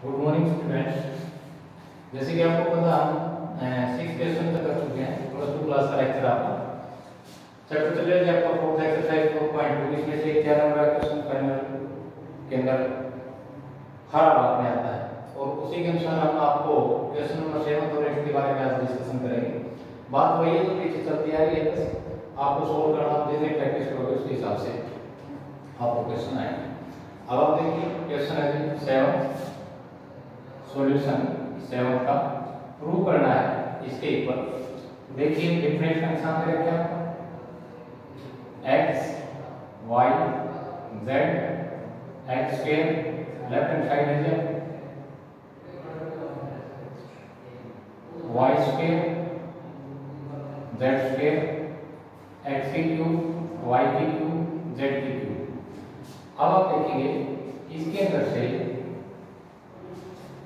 Good morning students जैसे कि आपको पता हम सिक्स क्वेश्चन तक कर चुके हैं प्लस टू क्लास का लेक्चर आपका चैप्टर चल रहा है आपका fourth exercise four point two इसमें से क्या नंबर क्वेश्चन फाइनल के अंदर हर बात में आता है। और उसी के अनुसार हम आपको क्वेश्चन नंबर सेवन और एट के बारे में आज डिस्कशन करेंगे। बात वही है जो पीछे चलती आ रही है आपको सोल्व करना, आप जैसे प्रैक्टिस करोगे उसके हिसाब से आपको क्वेश्चन आएँगे। अब आप देखिए क्वेश्चन है सेवन सॉल्यूशन सेवन का प्रूव करना है इसके ऊपर। देखिए डिफरेंट फ़ंक्शन दे रखे x, y, z, x square left hand side जो y square z square x की क्यूब y की क्यूब z की क्यूब अब आप देखेंगे, इसके अंदर से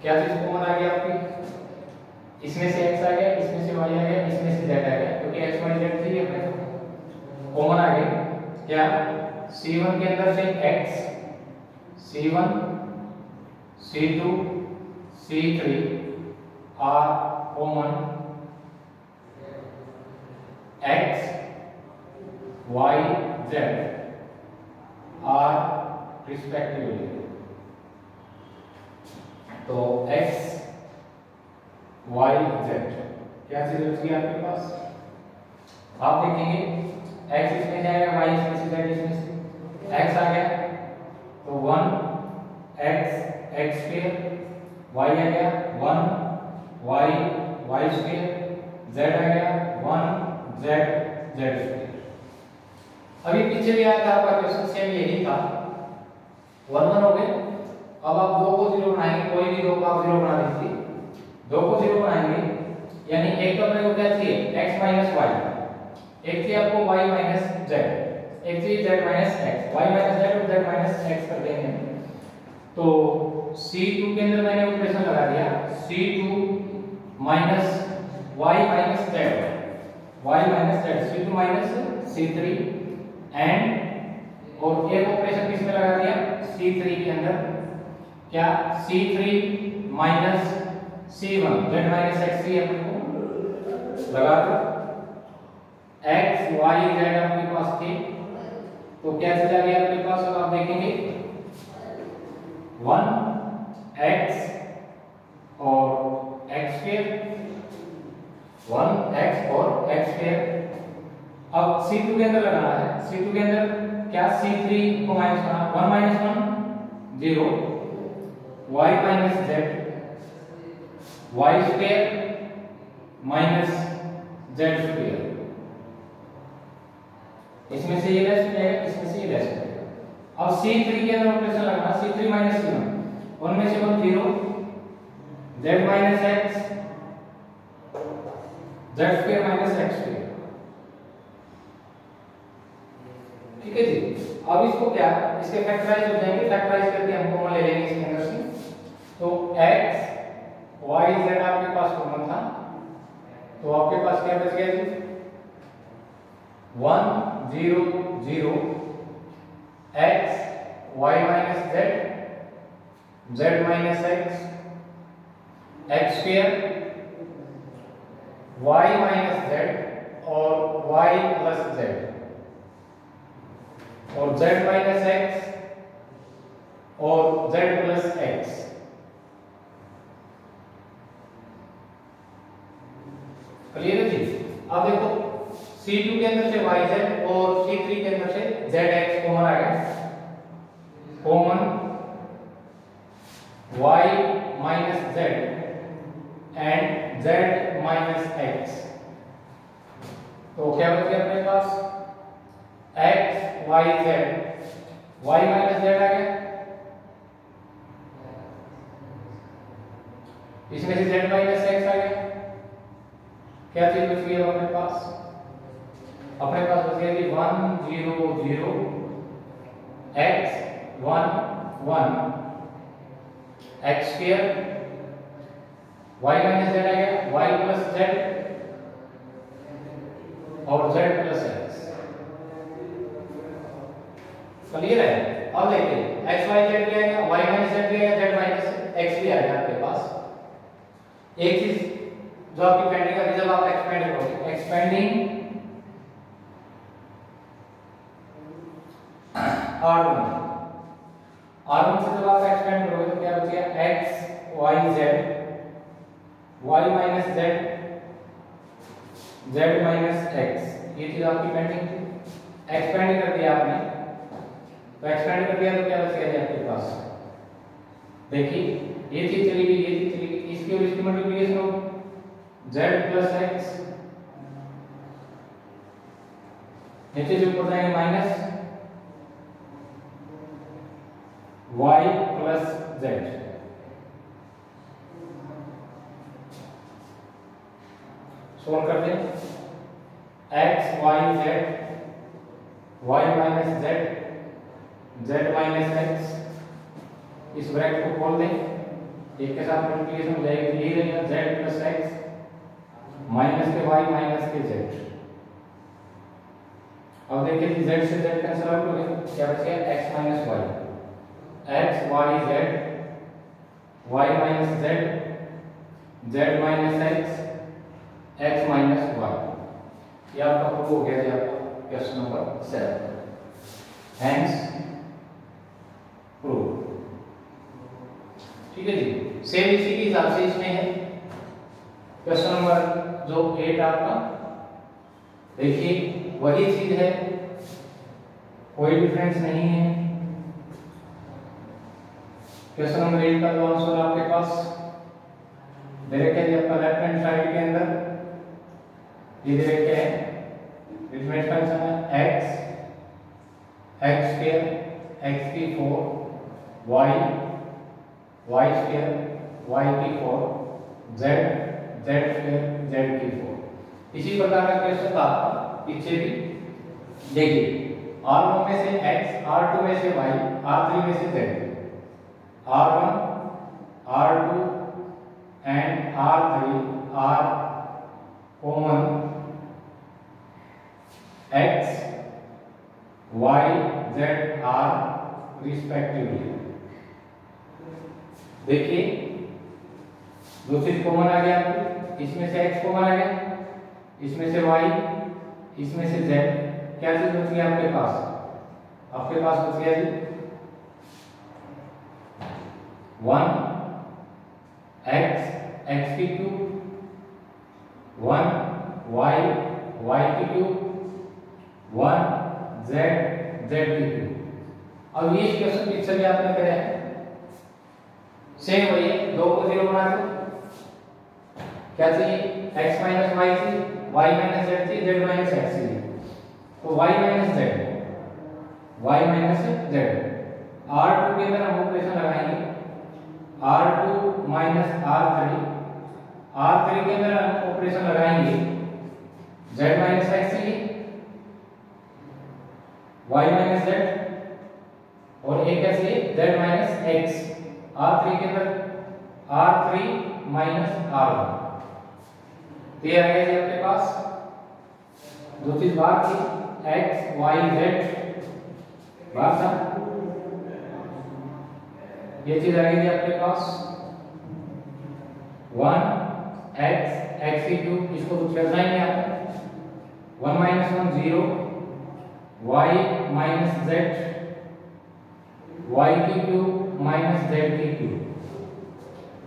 क्या चीज़ कॉमन आ गया आपकी? इसमें से x आ गया, इसमें से y आ गया, इसमें से z आ गया, क्योंकि x, y, z थी अपने कॉमन आ गया क्या? C1 के अंदर से x c1 c2 c3 are common x, y, z are respectively तो x, y, z, क्या चीज़ बची आपके पास? आप देखेंगे, x इसमें जाएगा, y इसमें से z इसमें से। X आ गया तो 1 x x स्क्वायर y आ गया 1 y y स्क्वायर z आ गया 1 z z स्क्वायर अभी पीछे भी आया था आपका क्वेश्चन सेम यही था। 1 1 हो गए। अब आप दो को ज़ीरो बनाएँगे, कोई भी दो को आप ज़ीरो बना दीजिए। दो को ज़ीरो बनाएँगे, यानी एक तो अपने को क्या चाहिए? x माइनस वाई एक चाहिए आपको y माइनस z एक चाहिए z minus x y minus z और z माइनस x कर देंगे तो c2 के अंदर मैंने ऑपरेशन लगा दिया। c2 minus y minus z y minus z c2 minus c3 and और एक ऑपरेशन किसमें लगा दिया? c3 के अंदर। क्या? C3 minus c1 z minus x3 अपने को लगा दो। X, y, z आपके पास थे। तो क्या आ गया आपके पास? अब आप देखेंगे। 1 x और x स्क्वायर 1 x और x स्क्वायर अब c2 के अंदर लगाना है। C2 के अंदर क्या? C3 को माइनस करना। 1 minus 1 0 y minus z, y square minus z square इसमें से ये लेस हो, इसमें से ये लेस हो। अब c3 के अंदर ऑपरेशन लगाना c3 माइनस c1 उनमें से one 0 z minus x, z square minus x square ठीक है जी? अब इसको क्या, इसके फैक्टराइज हो जाएँगे फैक्टराइज करके हम कॉमन ले लेंगे इसके अंदर से। तो x, y, z आपके पास कॉमन था तो आपके पास क्या बच गया जी? One, zero zero X Y minus Z Z minus X X square Y minus Z और वाई प्लस जेड और जेड माइनस एक्स और जेड प्लस एक्स क्लियर है जी अब देखो C2 के अंदर से yz और C3 के अंदर से zx कॉमन आ गया। Common y minus z and z minus x तो क्या बच गया अपने पास? X, y, z y minus z आ गया। इसमें से z माइनस x आ गया। क्या चीज़ बच गई अपने पास? अपने पास बच गया कि one zero zero X one one X square Y minus Z आ गया वाई प्लस जेड और जेड प्लस एक्स क्लियर है? अब देखिए एक्स वाई जेड भी आ गया वाई माइनस जेड भी आ गया जेड माइनस एक्स भी आ गया एक चीज़ जो आपकी पेंडिंग है, जब आप एक्सपेंड करोगे। Expanding R one R one से जब आप एक्सपेंड करोगे तो क्या बचेगा X Y Z Y minus Z Z minus X ये चीज़ आपकी पेंडिंग एक्सपेंड कर दिया आपने। तो एक्सपेंड कर दिया तो क्या बचेगा आपके पास? देखिए, ये चीज़ चली गई, ये चीज़ चली गई। इसकी और इसकी मल्टीप्लिकेशन हो z प्लस x नीचे जो ऊपर जाएँगे minus y plus z solve कर दें x, y, z, y minus z z minus x इस ब्रैकेट को खोल दें। एक के साथ मल्टीप्लिकेशन हो जाएगी, यही रहेगा z प्लस x माइनस के y माइनस के z अब देखिए z से z कैंसिल आउट हो गया, क्या बचेगा x minus y x y z y minus z z minus x x minus y ये आपका प्रूव हो गया जी आपका, question number seven. Hence prove. ठीक है जी? सेम इसी के हिसाब से इसमें है। क्वेश्चन नंबर जो एट आपका। देखिए, वही चीज़ है। कोई डिफरेंस नहीं है। क्वेश्चन नंबर एट का जो आंसर आपके पास। दे रखे आपका लेफ़्ट हैंड साइड के अंदर। ये दे रखे डिफरेंस फ़ंक्शन है x x स्क्वायर x की 4 y y स्क्वायर y की 4 z इसी प्रकार का क्वेश्चन था पीछे भी देखिए। आर वन में से एक्स आर टू में से वाई आर थ्री में से z R one R two and R three are common x y z are respectively देखिए दो चीज़ कॉमन आ गया आपको। इसमें से x कॉमन आ गया, इसमें से y, इसमें से z क्या चीज़ बच गया आपके पास? आपके पास बच गया जी वन एक्स एक्स की क्यूब वन वाई वाई की क्यूब वन जेड जेड की क्यूब अब ये क्वेश्चन पिक्चर में आपने कराया सेम वही, दो को ज़ीरो बना दो। क्या चाहिए? X माइनस वाई थी y माइनस जेड थी z माइनस एक्स थी तो y minus z y minus z R2 के अंदर हम ऑपरेशन लगाएँगे R2 माइनस R3 R3 के अंदर हम ऑपरेशन लगाएँगे, z माइनस एक्स लिए y माइनस z, और एक कैसे z माइनस एक्स R3 के अंदर R3 माइनस R1 तो ये आ गया आपके पास। दो चीज़ बाहर थी x, y, z बाहर था? ये चीज़ आ गई थी आपके पास। वन एक्स एक्स की क्यूब इसको कुछ कर जाएँगे आप। One minus one zero y minus z y की क्यूब माइनस जेड की क्यूब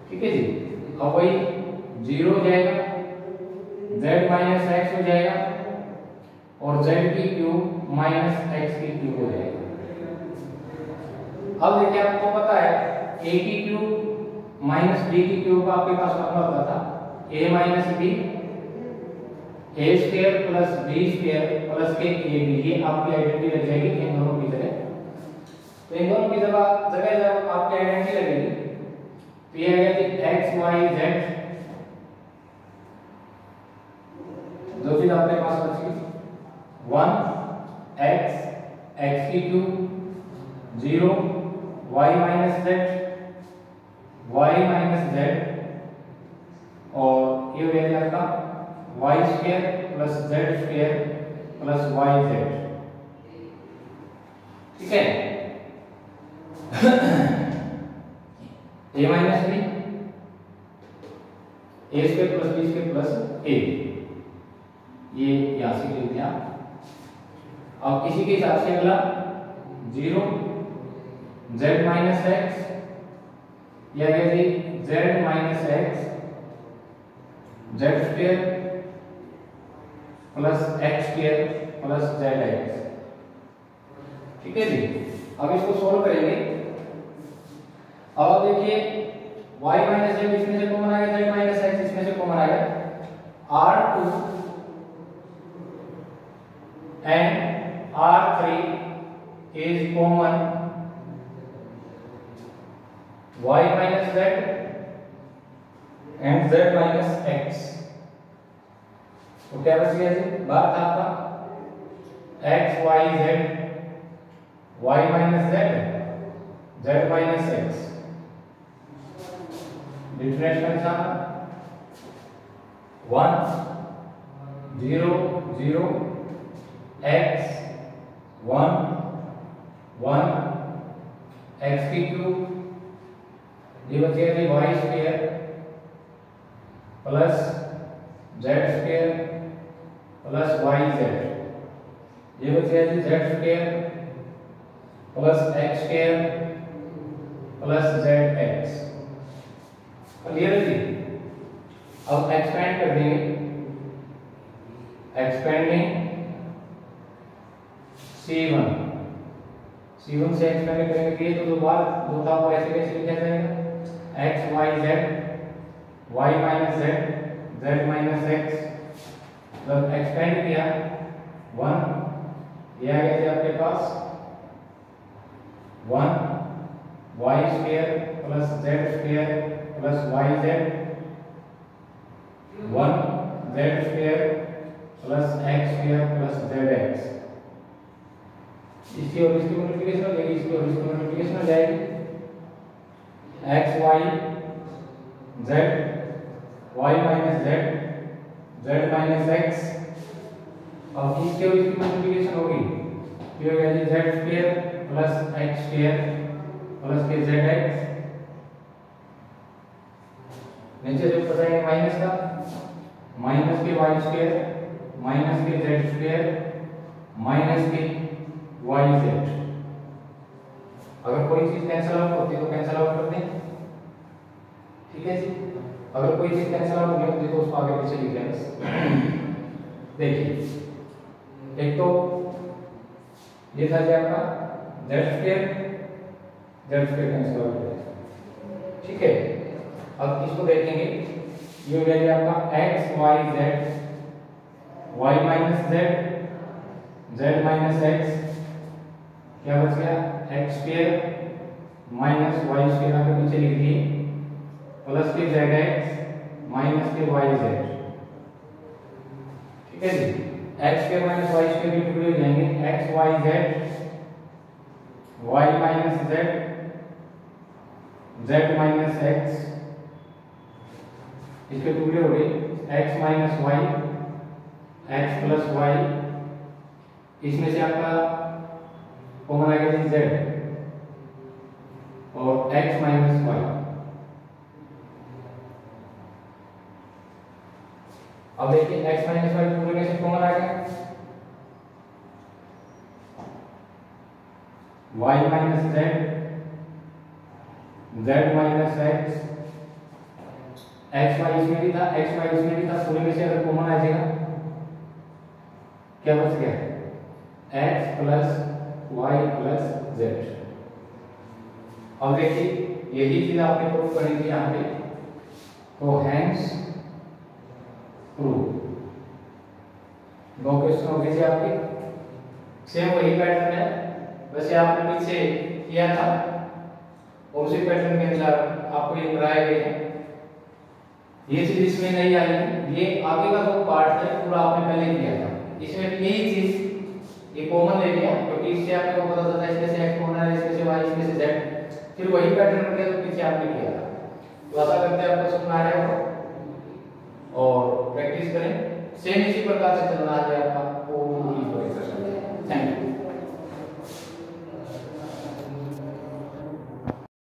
ठीक है जी? अब वही ज़ीरो हो जाएगा। Z माइनस एक्स हो जाएगा और z की क्यूब माइनस एक्स की क्यूब हो जाएगा। अब देखिए आपको पता है, a की क्यूब माइनस b की क्यूब का आपके पास फॉर्मूला होता था। A minus b, a square plus b square plus के a b ये आपकी आइडेंटिटी लग जाएगी इन दोनों की जगह। तो इन दोनों की जगह जगह जब आपकी आइडेंटिटी लगेगी तो ये आ गया कि x, y, z जो चीज़ आपके पास बची वन एक्स एक्स की cube zero y minus z y minus z और ये हो गया आपका y square plus z square plus y z ठीक है? A minus b a square plus b square plus a ये यहाँ से लिखते हैं अब इसी के हिसाब से अगला, ज़ीरो, जेड माइनस एक्स, या यदि z minus x, z square plus x square plus z x. ठीक है जी? अब इसको सोल्व करेंगे। अब देखिए, y माइनस जेड इसमें से कॉमन आएगा z माइनस x इसमें से कॉमन आएगा r2 and r3 is common y minus z and z minus x तो क्या बच गया जी बात आपका x y z y minus z z minus x differential सम 1 0 0 x 1 1 x की क्यूब ये बचेगा जी y square plus z square plus y z ये बचेगा जी z square plus x square plus z x clear जी अब एक्सपेंड कर देंगे expanding C1 C1 से एक्सपेंड करेंगे ये तो दो बार, दो था वो ऐसे कैसे लिखा जाएगा? X, y, z, y minus z z minus x जब एक्सपेंड किया वन ये आ गया जी आपके पास one y square plus z square plus y z one z square plus x square plus z x इसकी और इसकी मल्टीप्लिकेशन हो जाएगी, इसकी और इसकी मल्टीप्लिकेशन हो जाएगी। X y z y minus z z minus x अब इसके और इसकी मल्टीप्लिकेशन होगी। ये हो गया जी z square plus x square plus के zx नीचे जब बताएँगे माइनस का माइनस के y स्क्वायर माइनस के z स्क्वायर माइनस के yz अगर कोई चीज़ कैंसिल आउट होती है तो कैंसिल आउट कर दें। ठीक है जी? अगर कोई चीज़ कैंसिल आउट नहीं होती तो उसको आगे पीछे लिख दें देखिए, एक तो ये था जी आपका z square z square cancel out हो ठीक है? अब इसको देखेंगे। ये हो गया आपका x, y, z y minus z z minus x क्या बच गया? X स्क्वायर माइनस y स्क्वायर आगे पीछे लिख दिए। प्लस के जेड एक्स माइनस के वाई जेड ठीक है जी? X square minus Y square भी टुकड़े हो जाएँगे। X Y Z Y minus Z Z minus X इसके टुकड़े हो गए। X minus Y X plus Y इसमें से आपका कॉमन आएगा जी जेड और एक्स माइनस वाई अब देखिए x माइनस वाई पूरे में से कॉमन आ गया? Y minus z z minus x x y इसमें भी था एक्स वाई इसमें भी था, पूरे में से अगर कॉमन आ जाएगा? क्या बच गया? X plus y plus z. अब देखिए, यही चीज़ आपने प्रूव करनी थी यहाँ पे। तो हैंस प्रूव दो क्वेश्चन हो गए थे आपके। सेम वही पैटर्न है। वैसे आपने पीछे किया था। और उसी पैटर्न के अनुसार आपको ये कराए गए हैं। ये चीज़ इसमें नहीं आई। ये आगे का जो पार्ट है, पूरा आपने पहले किया था। इसमें यही चीज़ ये कॉमन ले लिया। क्योंकि इससे आपको पता चलता है, इसमें से x कॉमन है, इसमें से y, इसमें से z फिर वही पैटर्न गया तो पीछे आपने किया था। तो आशा करते हैं आपको समझ आ रहा होगा। और प्रैक्टिस करें। सेम इसी प्रकार से चलना है आपका पूरी थैंक यू